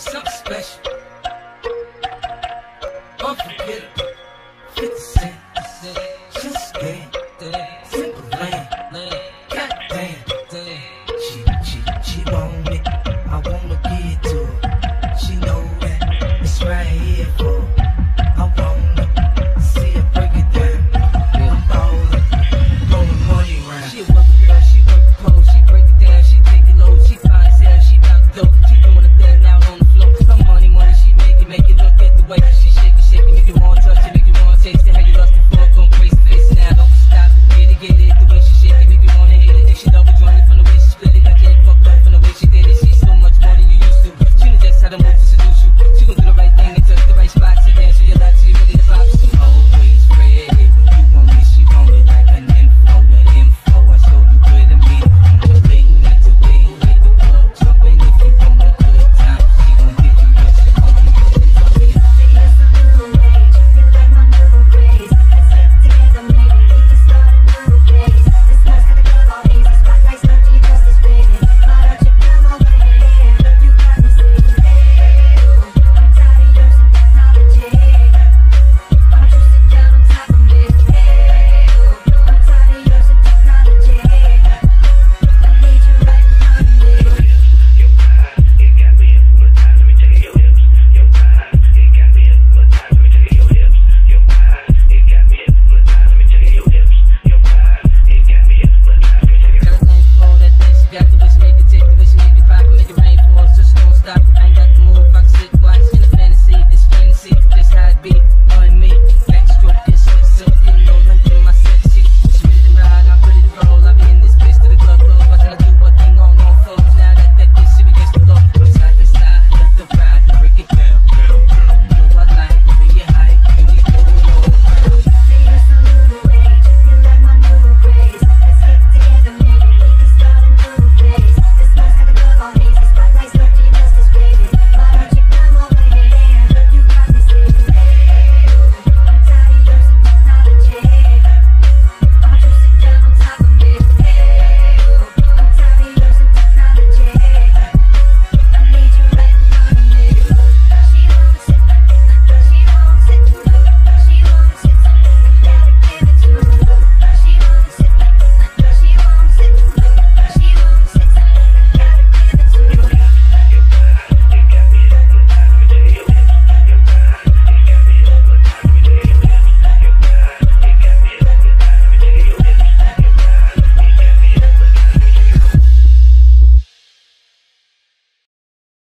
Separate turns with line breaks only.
something special. Don't forget it.